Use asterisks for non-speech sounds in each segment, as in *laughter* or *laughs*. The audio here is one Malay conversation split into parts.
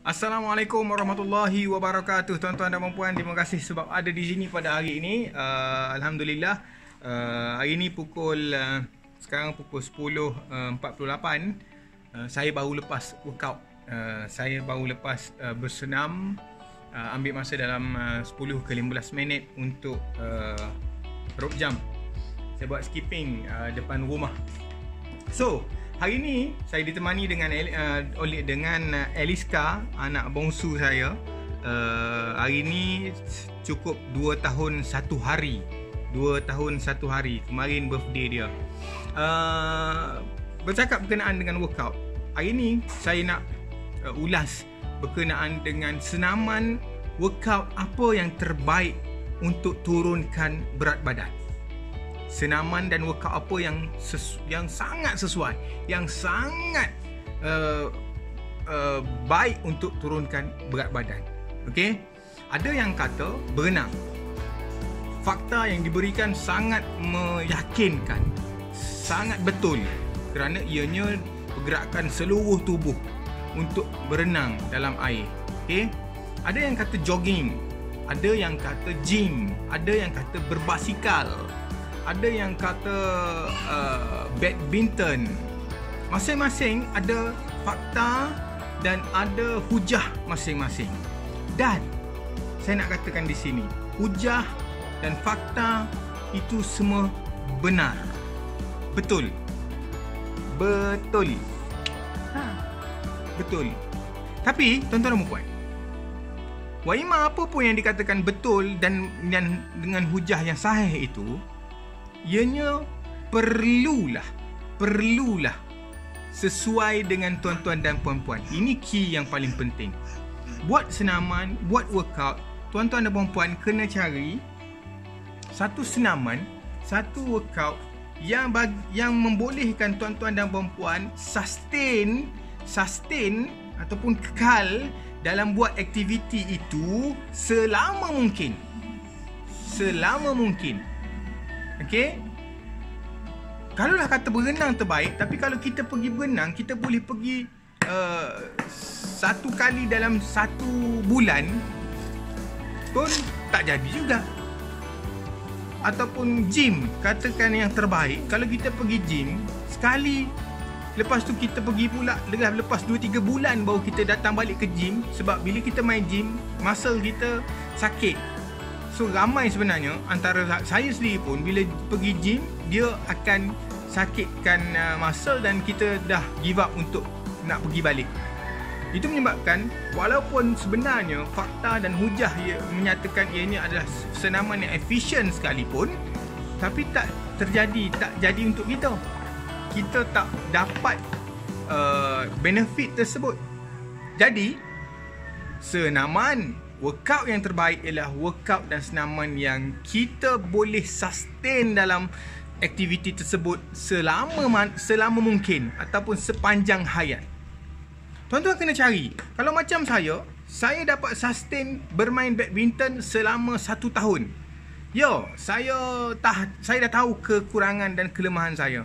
Assalamualaikum warahmatullahi wabarakatuh. Tuan-tuan dan puan Terima kasih sebab ada di sini pada hari ini. Uh, Alhamdulillah uh, Hari ini pukul uh, Sekarang pukul 10.48 uh, Saya baru lepas workout. Uh, Saya baru lepas uh, bersenam uh, Ambil masa dalam uh, 10 ke 15 minit Untuk uh, rope jump. Saya buat skipping uh, depan rumah. So Hari ini saya ditemani dengan uh, oleh dengan uh, Eliska anak bongsu saya. Uh, hari ini cukup 2 tahun 1 hari. 2 tahun 1 hari. Kemarin birthday dia. Uh, bercakap berkenaan dengan workout. Hari ini saya nak uh, ulas berkenaan dengan senaman workout apa yang terbaik untuk turunkan berat badan senaman dan workout apa yang sesu, yang sangat sesuai yang sangat uh, uh, baik untuk turunkan berat badan. Okey? Ada yang kata berenang. Fakta yang diberikan sangat meyakinkan sangat betul kerana ianya pergerakan seluruh tubuh untuk berenang dalam air. Okey? Ada yang kata jogging ada yang kata gym ada yang kata berbasikal ada yang kata uh, badminton. Masing-masing ada fakta dan ada hujah masing-masing. Dan saya nak katakan di sini hujah dan fakta itu semua benar. Betul. Betul. Ha. betul. Tapi tuan-tuan dan puan Waima apa pun yang dikatakan betul dan, dan dengan hujah yang sahih itu ianya perlulah perlulah sesuai dengan tuan-tuan dan puan-puan. Ini key yang paling penting. Buat senaman, buat workout, tuan-tuan dan puan-puan kena cari satu senaman, satu workout yang bagi, yang membolehkan tuan-tuan dan puan-puan sustain sustain ataupun kekal dalam buat aktiviti itu selama mungkin. Selama mungkin. Okey. Kalaulah kata berenang terbaik, tapi kalau kita pergi berenang, kita boleh pergi uh, satu kali dalam satu bulan pun tak jadi juga. Ataupun gym, katakan yang terbaik, kalau kita pergi gym sekali Lepas tu kita pergi pula Lepas 2-3 bulan baru kita datang balik ke gym Sebab bila kita main gym Muscle kita sakit So ramai sebenarnya antara saya sendiri pun bila pergi gym dia akan sakitkan uh, muscle dan kita dah give up untuk nak pergi balik. Itu menyebabkan walaupun sebenarnya fakta dan hujah ia menyatakan ia ini adalah senaman yang efisien sekalipun tapi tak terjadi tak jadi untuk kita. Kita tak dapat uh, benefit tersebut. Jadi senaman workout yang terbaik ialah workout dan senaman yang kita boleh sustain dalam aktiviti tersebut selama selama mungkin ataupun sepanjang hayat. Tuan-tuan kena cari. Kalau macam saya, saya dapat sustain bermain badminton selama satu tahun. Yo, saya tah, saya dah tahu kekurangan dan kelemahan saya.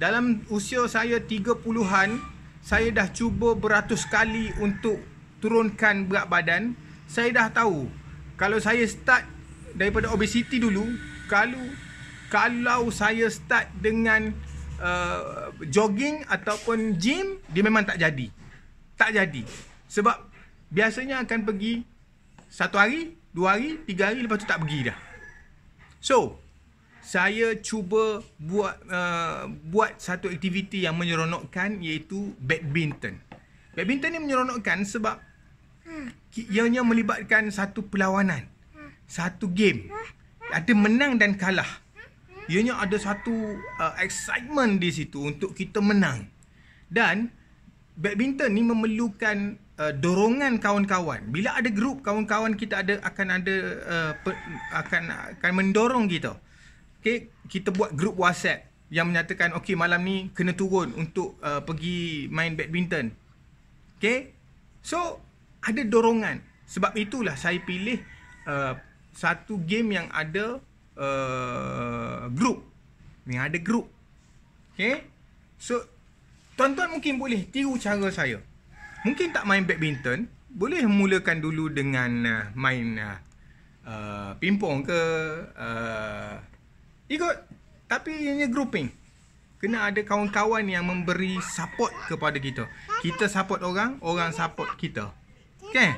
Dalam usia saya 30-an, saya dah cuba beratus kali untuk turunkan berat badan saya dah tahu kalau saya start daripada obesity dulu kalau kalau saya start dengan uh, jogging ataupun gym dia memang tak jadi. Tak jadi. Sebab biasanya akan pergi satu hari dua hari tiga hari lepas tu tak pergi dah. So saya cuba buat uh, buat satu aktiviti yang menyeronokkan iaitu badminton. Badminton ni menyeronokkan sebab ianya melibatkan satu perlawanan. Satu game. Ada menang dan kalah. Ianya ada satu uh, excitement di situ untuk kita menang. Dan badminton ni memerlukan uh, dorongan kawan-kawan. Bila ada grup kawan-kawan kita ada akan ada uh, per, akan akan mendorong kita. Okay, kita buat grup WhatsApp yang menyatakan okey malam ni kena turun untuk uh, pergi main badminton. Okay. So ada dorongan. Sebab itulah saya pilih uh, satu game yang ada uh, group. Yang ada group. Okay. So, tuan-tuan mungkin boleh tiru cara saya. Mungkin tak main badminton. boleh mulakan dulu dengan uh, main uh, uh, pingpong ke uh, ikut tapi ianya grouping kena ada kawan-kawan yang memberi support kepada kita kita support orang orang support kita okey.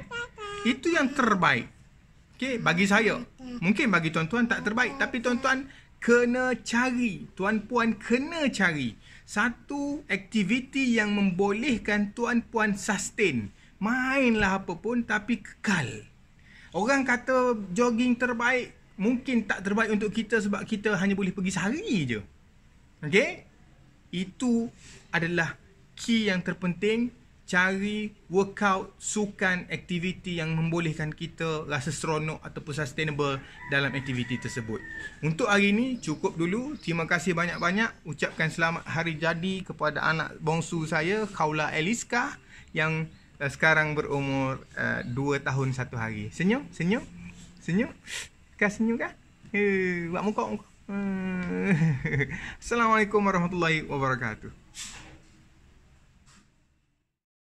Itu yang terbaik. Okey bagi saya. Mungkin bagi tuan-tuan tak terbaik tapi tuan-tuan kena cari. Tuan puan kena cari satu aktiviti yang membolehkan tuan puan sustain. Mainlah apa pun tapi kekal. Orang kata jogging terbaik mungkin tak terbaik untuk kita sebab kita hanya boleh pergi sehari je. Okey? Itu adalah key yang terpenting cari workout sukan aktiviti yang membolehkan kita rasa seronok ataupun sustainable dalam aktiviti tersebut. Untuk hari ini cukup dulu. Terima kasih banyak-banyak. Ucapkan selamat hari jadi kepada anak bongsu saya Kaula Eliska yang uh, sekarang berumur uh, 2 tahun 1 hari. Senyum? Senyum? Senyum? Kau senyum kah? Eh, buat muka muka. *laughs* Assalamualaikum warahmatullahi wabarakatuh.